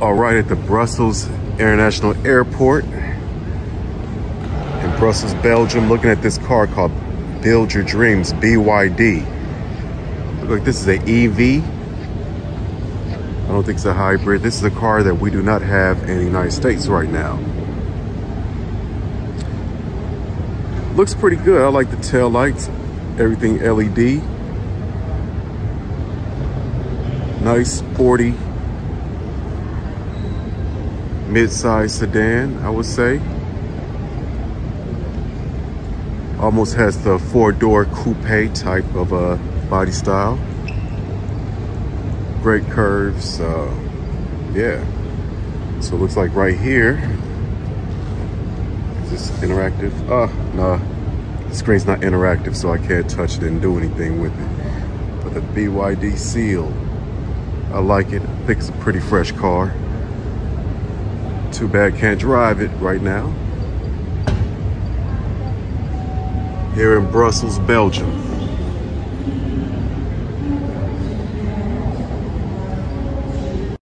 All right, at the Brussels International Airport in Brussels, Belgium, looking at this car called Build Your Dreams, BYD. Look like this is a EV. I don't think it's a hybrid. This is a car that we do not have in the United States right now. Looks pretty good. I like the tail lights, everything LED. Nice, sporty, mid-size sedan, I would say. Almost has the four-door coupe type of a body style. Great curves, uh, yeah. So it looks like right here, is this interactive? Uh, no, the screen's not interactive, so I can't touch it and do anything with it. But the BYD seal, I like it. I think it's a pretty fresh car. Too bad can't drive it right now. Here in Brussels, Belgium.